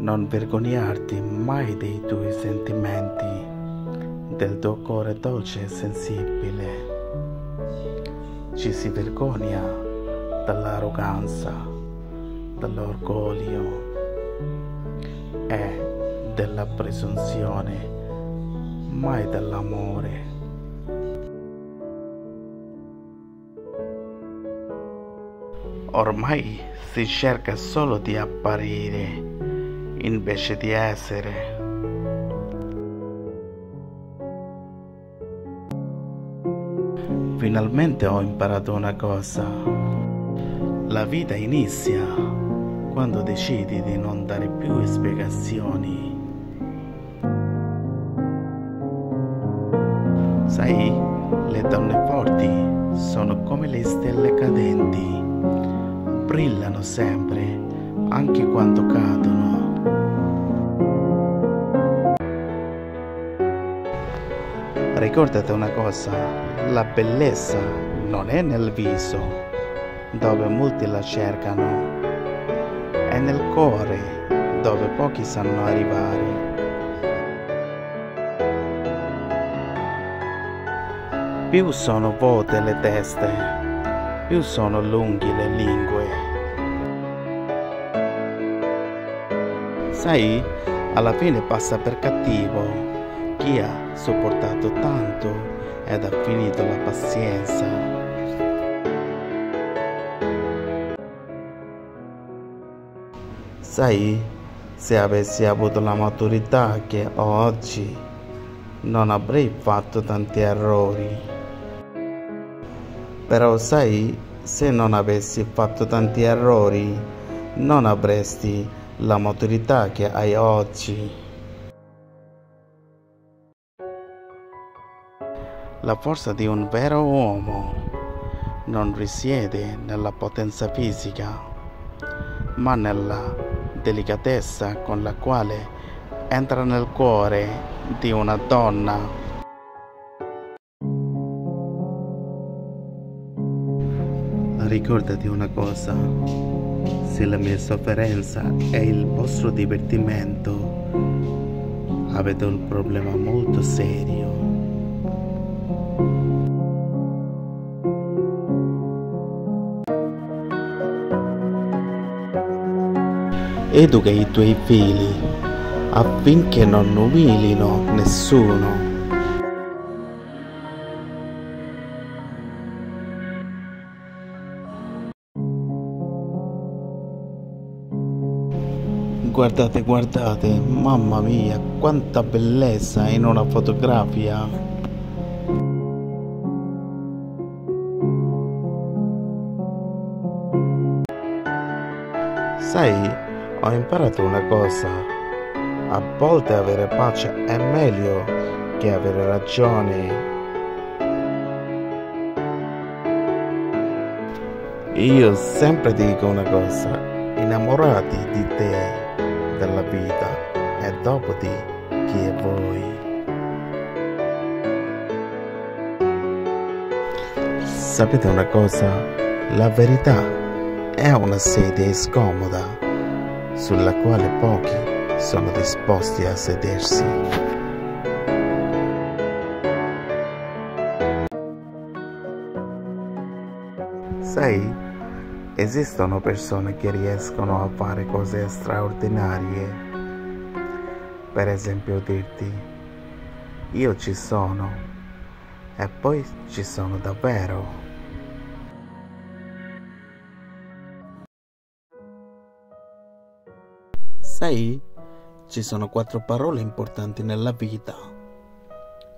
Non vergognarti mai dei tuoi sentimenti, del tuo cuore dolce e sensibile. Ci si vergogna dall'arroganza, dall'orgoglio e della presunzione, mai dell'amore. Ormai si cerca solo di apparire invece di essere. Finalmente ho imparato una cosa. La vita inizia quando decidi di non dare più spiegazioni. Sai, le donne forti sono come le stelle cadenti, brillano sempre, anche quando cadono. Ricordate una cosa, la bellezza non è nel viso, dove molti la cercano, è nel cuore, dove pochi sanno arrivare. Più sono vuote le teste, più sono lunghi le lingue. Sai, alla fine passa per cattivo chi ha sopportato tanto ed ha finito la pazienza. Sai, se avessi avuto la maturità che ho oggi, non avrei fatto tanti errori. Però sai, se non avessi fatto tanti errori, non avresti la maturità che hai oggi. La forza di un vero uomo non risiede nella potenza fisica, ma nella delicatezza con la quale entra nel cuore di una donna. Ricordati una cosa, se la mia sofferenza è il vostro divertimento, avete un problema molto serio. Educa i tuoi figli affinché non umilino nessuno. Guardate, guardate, mamma mia, quanta bellezza in una fotografia. Sai, ho imparato una cosa. A volte avere pace è meglio che avere ragione. Io sempre dico una cosa, innamorati di te, vita e dopo di chi è voi. Sapete una cosa? La verità è una sedia scomoda sulla quale pochi sono disposti a sedersi. Sai, esistono persone che riescono a fare cose straordinarie. Per esempio dirti, io ci sono e poi ci sono davvero. Sai, ci sono quattro parole importanti nella vita.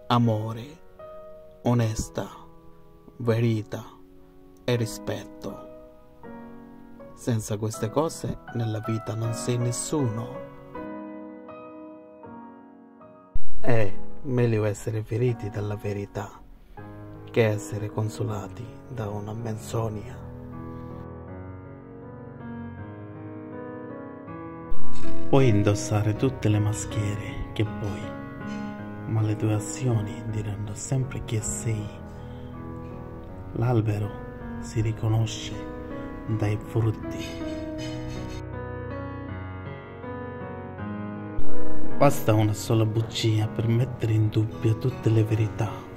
Amore, onesta, verità e rispetto. Senza queste cose nella vita non sei nessuno. È meglio essere feriti dalla verità che essere consolati da una menzogna. Puoi indossare tutte le maschere che vuoi, ma le tue azioni diranno sempre chi sei. L'albero si riconosce dai frutti. Basta una sola bugia per mettere in dubbio tutte le verità.